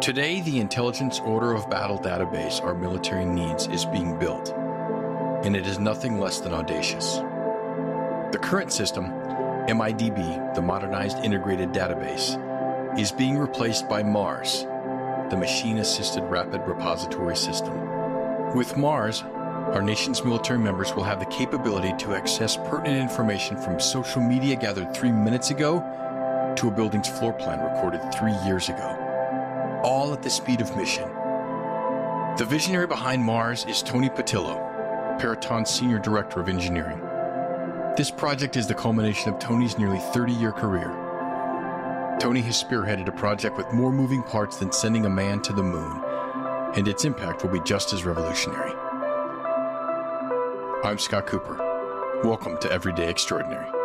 Today, the Intelligence Order of Battle database our military needs is being built, and it is nothing less than audacious. The current system, MIDB, the Modernized Integrated Database, is being replaced by MARS, the Machine Assisted Rapid Repository System. With MARS, our nation's military members will have the capability to access pertinent information from social media gathered three minutes ago to a building's floor plan recorded three years ago, all at the speed of mission. The visionary behind Mars is Tony Patillo, Peraton's Senior Director of Engineering. This project is the culmination of Tony's nearly 30 year career. Tony has spearheaded a project with more moving parts than sending a man to the moon, and its impact will be just as revolutionary. I'm Scott Cooper. Welcome to Everyday Extraordinary.